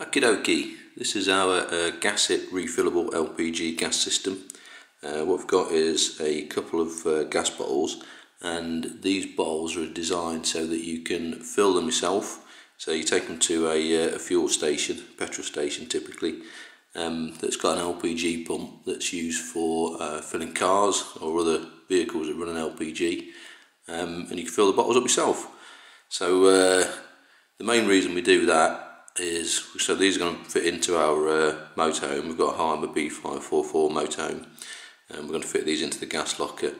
Okie dokie, this is our uh, GasIT refillable LPG gas system. Uh, what we've got is a couple of uh, gas bottles and these bottles are designed so that you can fill them yourself. So you take them to a, uh, a fuel station, petrol station typically, um, that's got an LPG pump that's used for uh, filling cars or other vehicles that run an LPG um, and you can fill the bottles up yourself. So uh, the main reason we do that is so these are going to fit into our uh, motorhome. We've got a Hymer B544 motorhome, and we're going to fit these into the gas locker.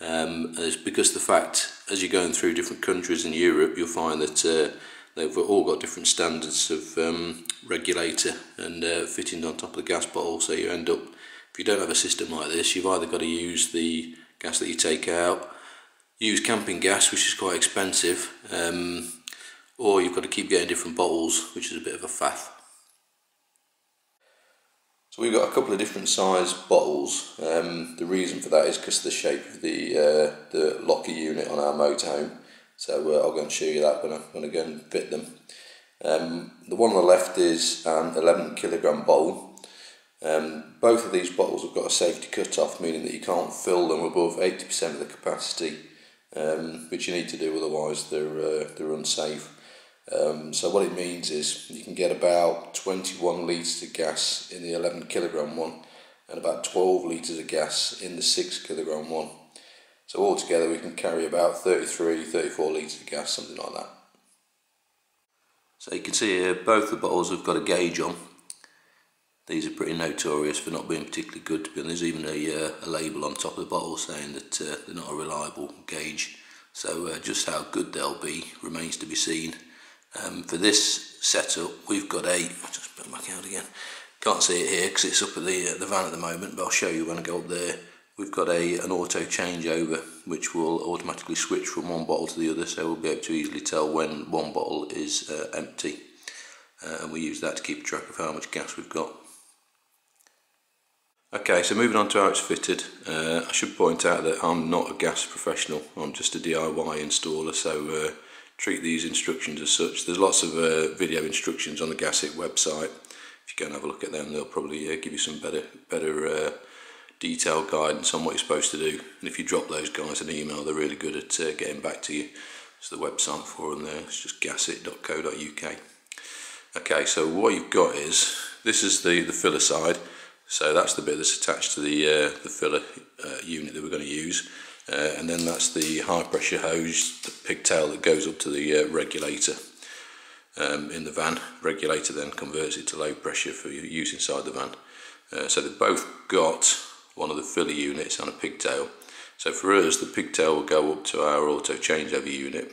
Um, it's because the fact as you're going through different countries in Europe, you'll find that uh, they've all got different standards of um, regulator and uh, fitting on top of the gas bottle. So you end up, if you don't have a system like this, you've either got to use the gas that you take out, use camping gas, which is quite expensive. Um, or you've got to keep getting different bottles which is a bit of a faff. So we've got a couple of different size bottles. Um, the reason for that is because of the shape of the uh, the locker unit on our motorhome. So uh, I'll go and show you that when I, when I go and fit them. Um, the one on the left is an 11 kilogram bottle. Um, both of these bottles have got a safety cut off, meaning that you can't fill them above 80% of the capacity, um, which you need to do, otherwise they're, uh, they're unsafe. Um, so what it means is you can get about 21 litres of gas in the 11 kilogram one and about 12 litres of gas in the 6 kilogram one. So altogether we can carry about 33, 34 litres of gas, something like that. So you can see here both the bottles have got a gauge on. These are pretty notorious for not being particularly good to be honest. There's even a, uh, a label on top of the bottle saying that uh, they're not a reliable gauge. So uh, just how good they'll be remains to be seen. Um, for this setup, we've got a, I'll just put it back out again, can't see it here because it's up at the, uh, the van at the moment, but I'll show you when I go up there. We've got a an auto changeover which will automatically switch from one bottle to the other, so we'll be able to easily tell when one bottle is uh, empty. Uh, and we use that to keep track of how much gas we've got. Okay, so moving on to how it's fitted, uh, I should point out that I'm not a gas professional, I'm just a DIY installer, so uh, treat these instructions as such. There's lots of uh, video instructions on the GasIT website. If you go and have a look at them, they'll probably uh, give you some better, better uh, detailed guidance on what you're supposed to do. And if you drop those guys an email, they're really good at uh, getting back to you. So the website for them there, it's just gasit.co.uk. Okay, so what you've got is, this is the, the filler side. So that's the bit that's attached to the, uh, the filler uh, unit that we're going to use. Uh, and then that's the high pressure hose, the pigtail that goes up to the uh, regulator um, in the van. Regulator then converts it to low pressure for use inside the van. Uh, so they've both got one of the filler units and a pigtail. So for us, the pigtail will go up to our auto changeover unit,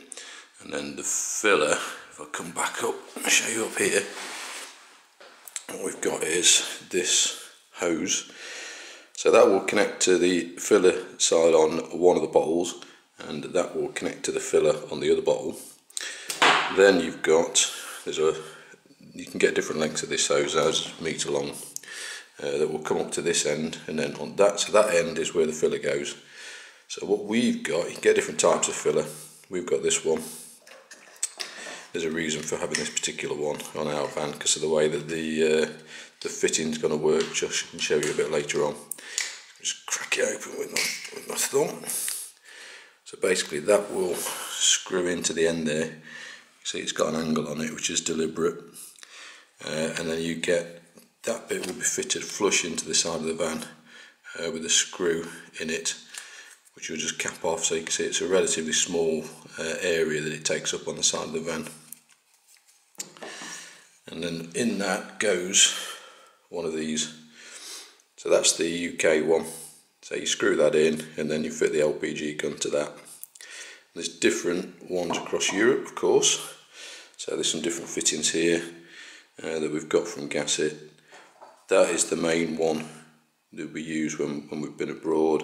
and then the filler, if I come back up and show you up here, what we've got is this hose so that will connect to the filler side on one of the bottles and that will connect to the filler on the other bottle. Then you've got, there's a, you can get different lengths of this hose, as metre long, uh, that will come up to this end and then on that, so that end is where the filler goes. So what we've got, you get different types of filler. We've got this one. There's a reason for having this particular one on our van because of the way that the uh, the fitting's going to work, I can show you a bit later on. Just crack it open with my, with my thumb. So basically that will screw into the end there. See it's got an angle on it which is deliberate. Uh, and then you get, that bit will be fitted flush into the side of the van uh, with a screw in it which you'll just cap off so you can see it's a relatively small uh, area that it takes up on the side of the van. And then in that goes one of these. So that's the UK one. So you screw that in and then you fit the LPG gun to that. There's different ones across Europe, of course. So there's some different fittings here uh, that we've got from GasIT. That is the main one that we use when, when we've been abroad.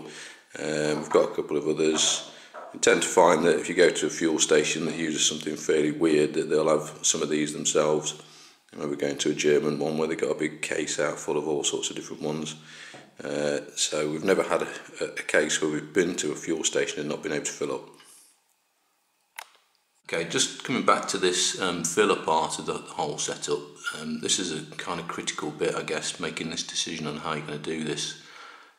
Um, we've got a couple of others. You tend to find that if you go to a fuel station that uses something fairly weird, that they'll have some of these themselves. I remember going to a German one where they got a big case out full of all sorts of different ones. Uh, so we've never had a, a, case where we've been to a fuel station and not been able to fill up. Okay, just coming back to this um, filler part of the whole setup, um, this is a kind of critical bit I guess, making this decision on how you're going to do this.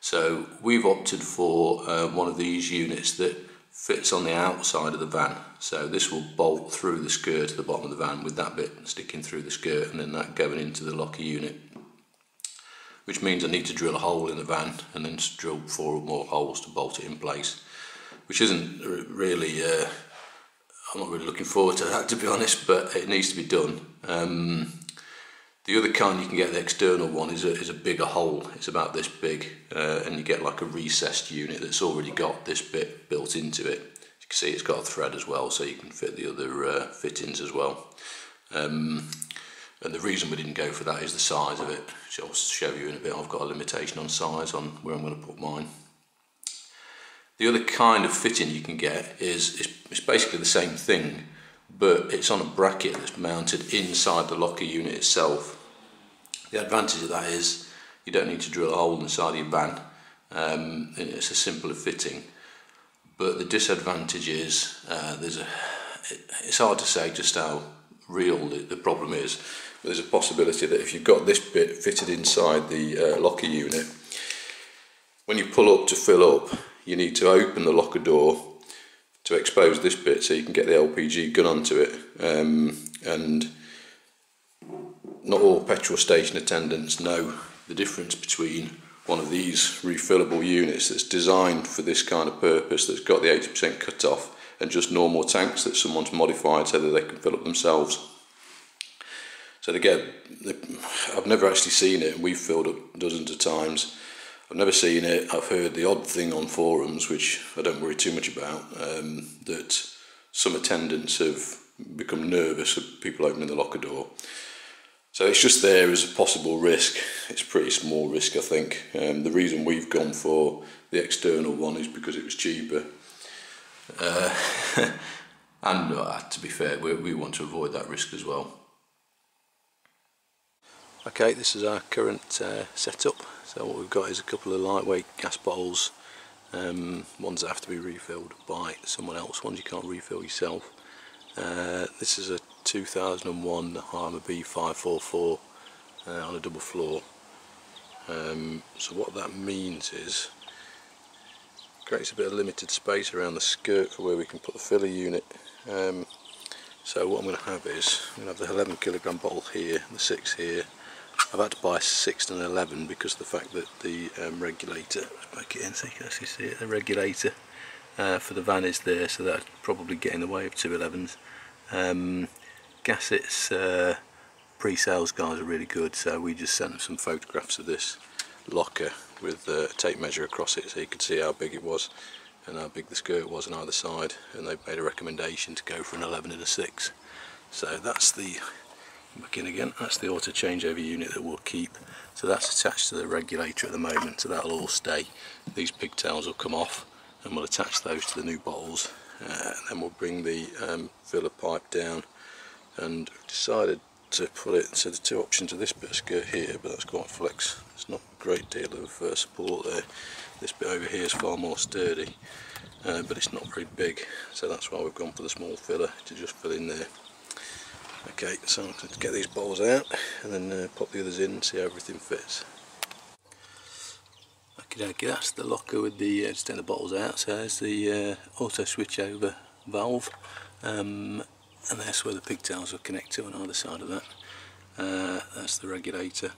So we've opted for uh, one of these units that fits on the outside of the van. So this will bolt through the skirt to the bottom of the van with that bit sticking through the skirt and then that going into the locker unit. Which means I need to drill a hole in the van and then drill four or more holes to bolt it in place. Which isn't really, uh, I'm not really looking forward to that to be honest, but it needs to be done. Um, the other kind you can get, the external one, is a, is a bigger hole. It's about this big, uh, and you get like a recessed unit that's already got this bit built into it. You can see it's got a thread as well, so you can fit the other uh, fittings as well. Um, and the reason we didn't go for that is the size of it, which I'll show you in a bit. I've got a limitation on size on where I'm going to put mine. The other kind of fitting you can get is it's basically the same thing, but it's on a bracket that's mounted inside the locker unit itself. The advantage of that is you don't need to drill a hole in the side of your van. Um, it's a simpler fitting. But the disadvantage is uh, there's a. It, it's hard to say just how real the, the problem is. But there's a possibility that if you've got this bit fitted inside the uh, locker unit, when you pull up to fill up, you need to open the locker door to expose this bit so you can get the LPG gun onto it. Um, and not all petrol station attendants know the difference between one of these refillable units that's designed for this kind of purpose that's got the 80% cut off and just normal tanks that someone's modified so that they can fill up themselves. So they get, I've never actually seen it, and we've filled up dozens of times. I've never seen it, I've heard the odd thing on forums, which I don't worry too much about, um, that some attendants have become nervous of people opening the locker door. So it's just there as a possible risk. It's pretty small risk, I think. Um, the reason we've gone for the external one is because it was cheaper. Uh, and uh, to be fair, we, we want to avoid that risk as well. Okay, this is our current uh, setup. So what we've got is a couple of lightweight gas bottles. Um, ones that have to be refilled by someone else, ones you can't refill yourself. Uh, this is a 2001 Hymer B544 uh, on a double floor. Um, so what that means is creates a bit of limited space around the skirt for where we can put the filler unit. Um, so what I'm going to have is I'm going to have the 11 kilogram bottle here, the 6 here. I've had to buy 6 and 11 because of the fact that the um, regulator, make it in so you can actually see it, the regulator uh, for the van is there so that probably get in the way of two 11s. Um, GasIT's uh, pre-sales guys are really good so we just sent them some photographs of this locker with a tape measure across it so you could see how big it was and how big the skirt was on either side and they've made a recommendation to go for an 11 and a 6 so that's the back in again that's the auto changeover unit that we'll keep. So that's attached to the regulator at the moment so that'll all stay. These pigtails will come off and we'll attach those to the new bottles uh, and then we'll bring the um, filler pipe down and decided to put it so the two options of this bit of skirt here but that's quite flex. There's not a great deal of uh, support there. This bit over here is far more sturdy uh, but it's not very big. So that's why we've gone for the small filler to just fill in there. Okay so I'm going to get these bowls out and then uh, pop the others in and see how everything fits. Okay, okay that's the locker with the uh, take the bottles out. So there's the uh, auto switch over valve. Um, and that's where the pigtails will connect to on either side of that. Uh, that's the regulator.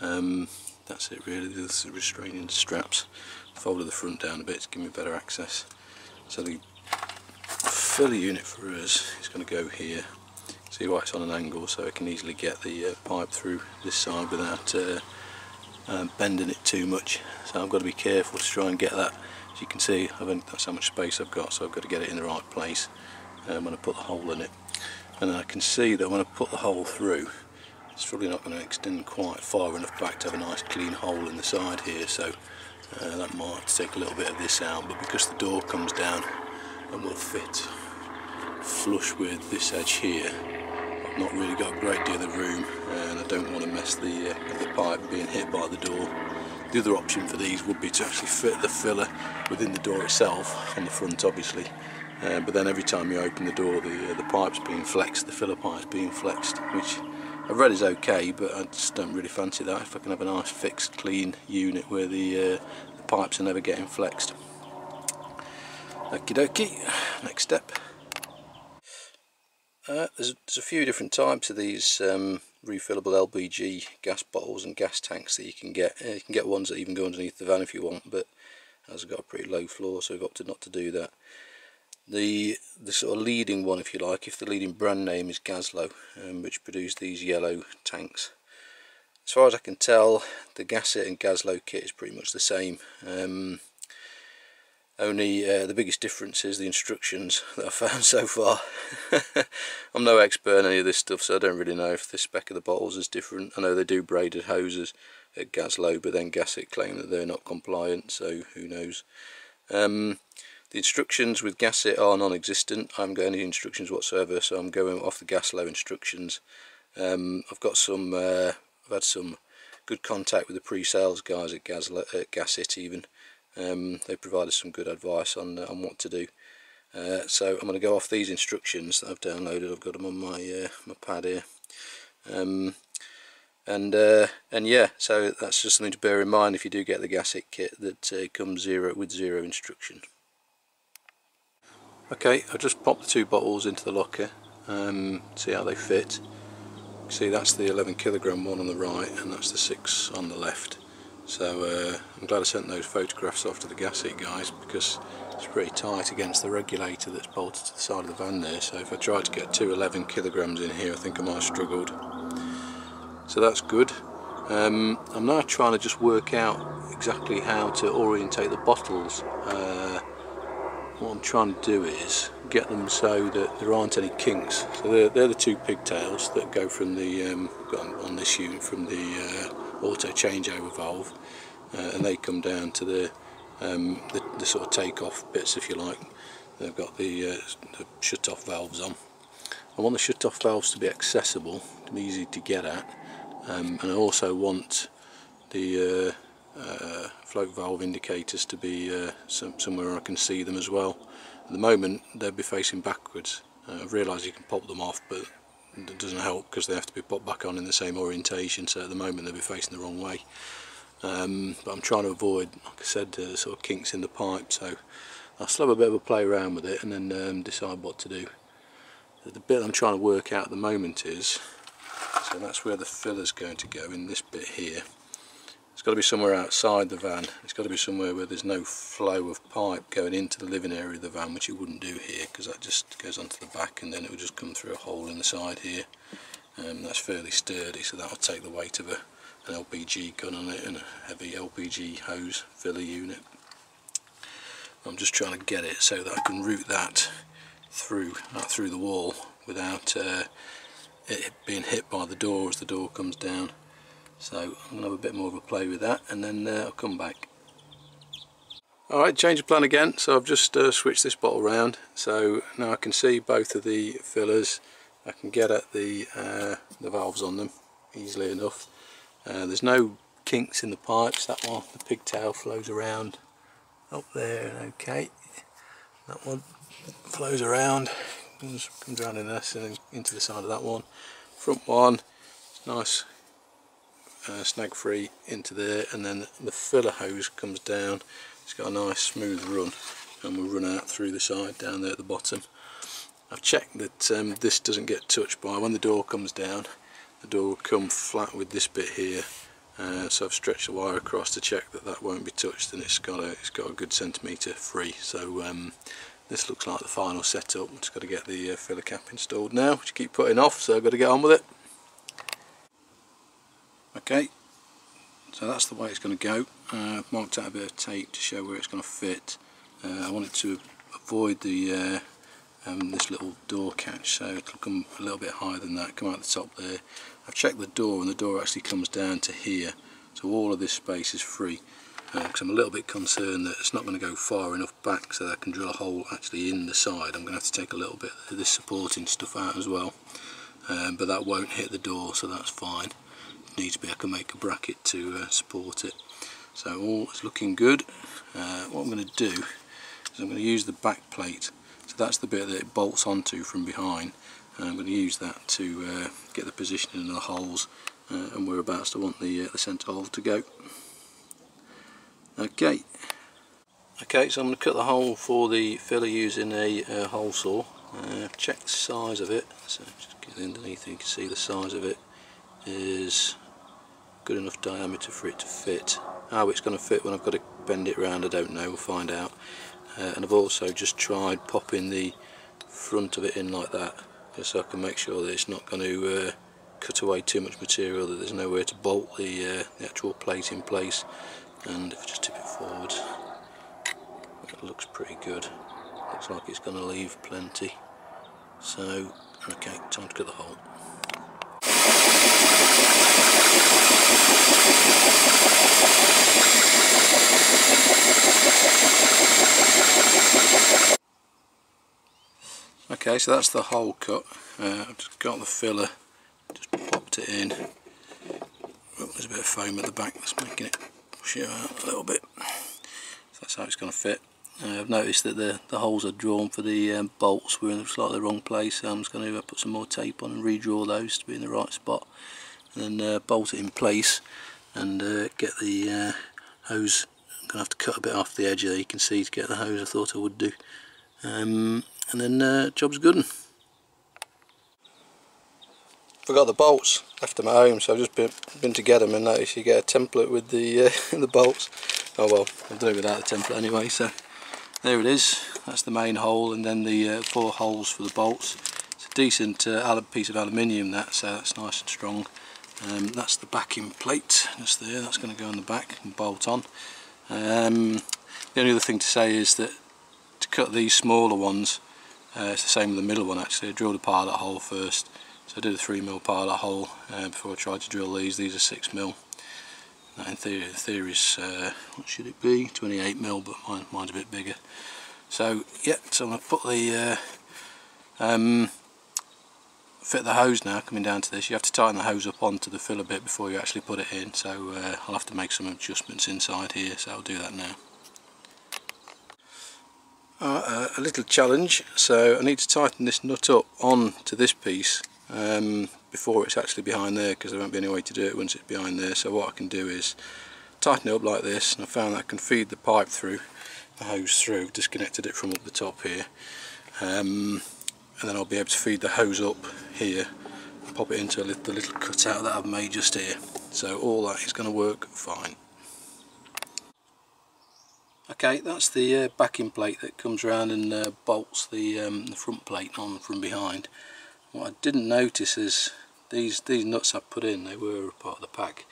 Um, that's it really. There's the restraining straps. Folded the front down a bit to give me better access. So the filler unit for us is going to go here. See why it's on an angle? So I can easily get the uh, pipe through this side without uh, uh, bending it too much. So I've got to be careful to try and get that. As you can see I've that's how much space I've got so I've got to get it in the right place um, when I put the hole in it. And I can see that when I put the hole through it's probably not going to extend quite far enough back to have a nice clean hole in the side here. So uh, that might take a little bit of this out but because the door comes down and will fit flush with this edge here I've not really got a great deal of room and I don't want to mess the, uh, the pipe being hit by the door. The other option for these would be to actually fit the filler within the door itself on the front obviously uh, but then every time you open the door the, uh, the pipe's being flexed, the filler pipe's being flexed, which I've read is okay, but I just don't really fancy that. If I can have a nice fixed, clean unit where the, uh, the pipes are never getting flexed. Okie dokie, next step. Uh, there's, there's, a few different types of these um, refillable LPG gas bottles and gas tanks that you can get. Uh, you can get ones that even go underneath the van if you want, but has got a pretty low floor, so we've opted not to do that. The the sort of leading one, if you like, if the leading brand name is Gaslow, um, which produce these yellow tanks. As far as I can tell, the GasIT and Gaslow kit is pretty much the same. Um, only uh, the biggest difference is the instructions that I've found so far. I'm no expert in any of this stuff so I don't really know if the spec of the bottles is different. I know they do braided hoses at Gaslow but then GasIT claim that they're not compliant so who knows. Um, the instructions with GasIT are non-existent. I haven't got any instructions whatsoever so I'm going off the Gaslow instructions. Um, I've got some, uh, I've had some good contact with the pre-sales guys at, Gaslow, at GasIT even um, they provided some good advice on, uh, on what to do. Uh, so I'm going to go off these instructions that I've downloaded. I've got them on my uh, my pad here. Um, and uh, and yeah, so that's just something to bear in mind if you do get the GasIT kit that uh, comes zero with zero instruction. Okay, I've just popped the two bottles into the locker. Um, see how they fit. See that's the 11 kilogram one on the right, and that's the six on the left. So uh, I'm glad I sent those photographs off to the GasIT guys because it's pretty tight against the regulator that's bolted to the side of the van there. So if I tried to get two 11 kilograms in here, I think I might have struggled. So that's good. Um, I'm now trying to just work out exactly how to orientate the bottles. Uh, what I'm trying to do is get them so that there aren't any kinks. So they're, they're the two pigtails that go from the um, on this unit from the uh, auto changeover valve uh, and they come down to the, um, the, the sort of take-off bits if you like they've got the, uh, the shut-off valves on I want the shut-off valves to be accessible to be easy to get at um, and I also want the uh, float valve indicators to be uh, some, somewhere I can see them as well. At the moment they'll be facing backwards. Uh, I've realised you can pop them off but it doesn't help because they have to be put back on in the same orientation so at the moment they'll be facing the wrong way. Um, but I'm trying to avoid like I said uh, sort of kinks in the pipe so I'll still have a bit of a play around with it and then um, decide what to do. The bit I'm trying to work out at the moment is so that's where the filler's going to go in this bit here it's got to be somewhere outside the van. It's got to be somewhere where there's no flow of pipe going into the living area of the van, which it wouldn't do here because that just goes onto the back and then it would just come through a hole in the side here. Um, that's fairly sturdy, so that'll take the weight of a, an LPG gun on it and a heavy LPG hose filler unit. I'm just trying to get it so that I can route that through through the wall without uh, it being hit by the door as the door comes down so I'm going to have a bit more of a play with that and then uh, I'll come back. Alright change of plan again. So I've just uh, switched this bottle around so now I can see both of the fillers. I can get at the, uh, the valves on them easily enough. Uh, there's no kinks in the pipes. That one the pigtail flows around up there okay. That one flows around comes, comes around in this and into the side of that one. Front one nice uh, snag free into there and then the filler hose comes down. It's got a nice smooth run and we'll run out through the side down there at the bottom. I've checked that um, this doesn't get touched by when the door comes down the door will come flat with this bit here. Uh, so I've stretched the wire across to check that that won't be touched and it's got a, it's got a good centimetre free. So um, this looks like the final setup. Just got to get the uh, filler cap installed now which I keep putting off so I've got to get on with it okay. So that's the way it's going to go. Uh, I've marked out a bit of tape to show where it's going to fit. Uh, I wanted to avoid the uh, um, this little door catch so it'll come a little bit higher than that come out the top there. I've checked the door and the door actually comes down to here. So all of this space is free because uh, I'm a little bit concerned that it's not going to go far enough back so that I can drill a hole actually in the side. I'm going to have to take a little bit of this supporting stuff out as well. Um, but that won't hit the door so that's fine needs to be I can make a bracket to uh, support it. So all is looking good. Uh, what I'm going to do is I'm going to use the back plate. So that's the bit that it bolts onto from behind. And I'm going to use that to uh, get the positioning of the holes uh, and whereabouts I want the, uh, the centre hole to go. Okay, okay so I'm going to cut the hole for the filler using a hole saw. Uh, check the size of it, so just get underneath and you can see the size of it is good enough diameter for it to fit. How it's going to fit when I've got to bend it around I don't know, we'll find out. Uh, and I've also just tried popping the front of it in like that just so I can make sure that it's not going to uh, cut away too much material that there's nowhere to bolt the, uh, the actual plate in place and if I just tip it forward it looks pretty good looks like it's going to leave plenty so okay time to cut the hole Okay, so that's the hole cut. Uh, I've just got the filler, just popped it in. Oh, there's a bit of foam at the back that's making it push it out a little bit. So that's how it's going to fit. Uh, I've noticed that the, the holes are drawn for the um, bolts were in slightly the wrong place so I'm just going to put some more tape on and redraw those to be in the right spot and then uh, bolt it in place and uh, get the uh, hose I'm going to have to cut a bit off the edge there you can see to get the hose I thought I would do um, and then uh, job's good. Forgot the bolts, left them at home, so I've just been, been to get them and noticed you get a template with the uh, the bolts. Oh well, I've done it without the template anyway, so there it is. That's the main hole and then the uh, four holes for the bolts. It's a decent uh, piece of aluminium that, so that's nice and strong. Um, that's the backing plate, that's there, that's going to go on the back and bolt on. Um, the only other thing to say is that to cut these smaller ones uh, it's the same with the middle one actually. I drilled a pilot hole first. So I did a 3mm pilot hole uh, before I tried to drill these. These are 6mm. Now in theory, the theory is, uh, what should it be? 28mm, but mine, mine's a bit bigger. So, yeah, so I'm going to put the, uh, um, fit the hose now coming down to this. You have to tighten the hose up onto the filler bit before you actually put it in. So uh, I'll have to make some adjustments inside here, so I'll do that now. Uh, a little challenge so I need to tighten this nut up on to this piece um, before it's actually behind there because there won't be any way to do it once it's behind there. So what I can do is tighten it up like this and I found that I can feed the pipe through the hose through disconnected it from up the top here. Um, and then I'll be able to feed the hose up here and pop it into the little cutout that I've made just here. So all that is going to work fine Okay, that's the uh, backing plate that comes around and uh, bolts the, um, the, front plate on from behind. What I didn't notice is these these nuts I put in, they were part of the pack.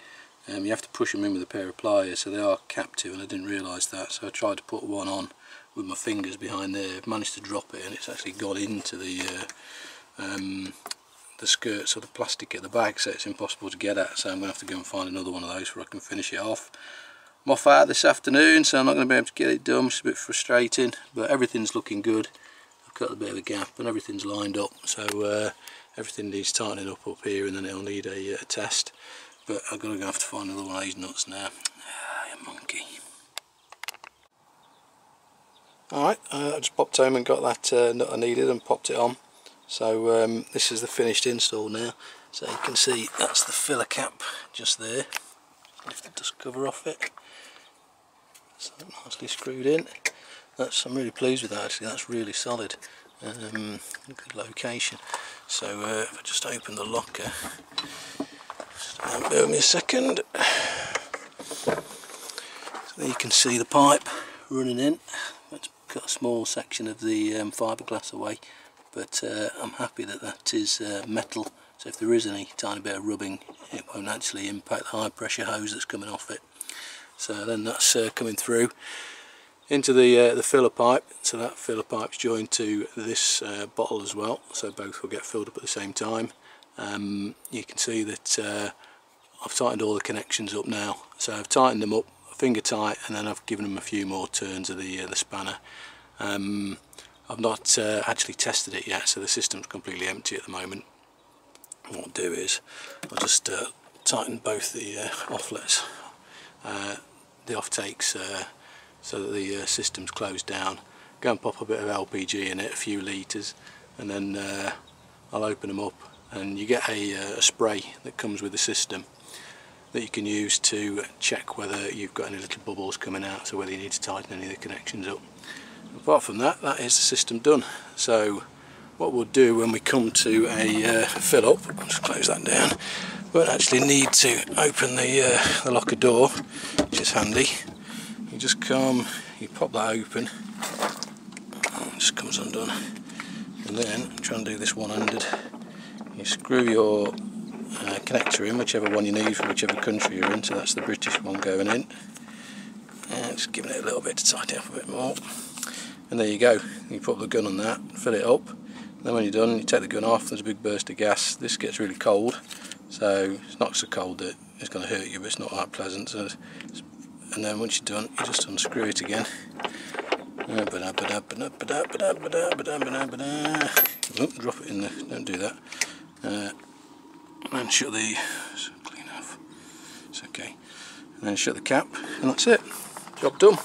Um, you have to push them in with a pair of pliers so they are captive and I didn't realise that so I tried to put one on with my fingers behind there, managed to drop it and it's actually got into the uh, um, the skirts or the plastic at the back so it's impossible to get at so I'm going to have to go and find another one of those where I can finish it off I'm off out this afternoon so I'm not going to be able to get it done, it's a bit frustrating but everything's looking good. I've cut a bit of a gap and everything's lined up so uh, everything needs tightening up up here and then it'll need a, a test. But I'm going to have to find another one of these nuts now. Ah, monkey. Alright uh, I just popped home and got that uh, nut I needed and popped it on. So um, this is the finished install now. So you can see that's the filler cap just there. Lift the dust cover off it so nicely screwed in. That's I'm really pleased with that actually. That's really solid. Um, good location. So uh, if I just open the locker, bear me a second. So there you can see the pipe running in. Let's cut a small section of the um, fiberglass away, but uh, I'm happy that that is uh, metal. So if there is any tiny bit of rubbing, it won't actually impact the high pressure hose that's coming off it so then that's uh, coming through into the uh, the filler pipe. So that filler pipe's joined to this uh, bottle as well. So both will get filled up at the same time. Um, you can see that uh, I've tightened all the connections up now. So I've tightened them up finger tight and then I've given them a few more turns of the, uh, the spanner. Um, I've not uh, actually tested it yet so the system's completely empty at the moment. What I'll do is I'll just tighten both the offlets. uh, the off takes uh, so that the uh, system's closed down go and pop a bit of LPG in it, a few litres, and then uh, I'll open them up and you get a, uh, a spray that comes with the system that you can use to check whether you've got any little bubbles coming out, so whether you need to tighten any of the connections up. Apart from that, that is the system done. So what we'll do when we come to a uh, fill up, I'll just close that down, won't actually need to open the, uh, the locker door, which is handy. You just come, you pop that open, it just comes undone, and then try and do this one-handed. You screw your uh, connector in, whichever one you need from whichever country you're in, so that's the British one going in. And just giving it a little bit to tighten up a bit more. And there you go, you put the gun on that, fill it up, then when you're done you take the gun off, there's a big burst of gas, this gets really cold, so it's not so cold that it's going to hurt you, but it's not that pleasant. So and then once you're done, you just unscrew it again. Oh, drop it in there, don't do that. Uh, and shut the, clean off, it's okay. And then shut the cap, and that's it. Job done.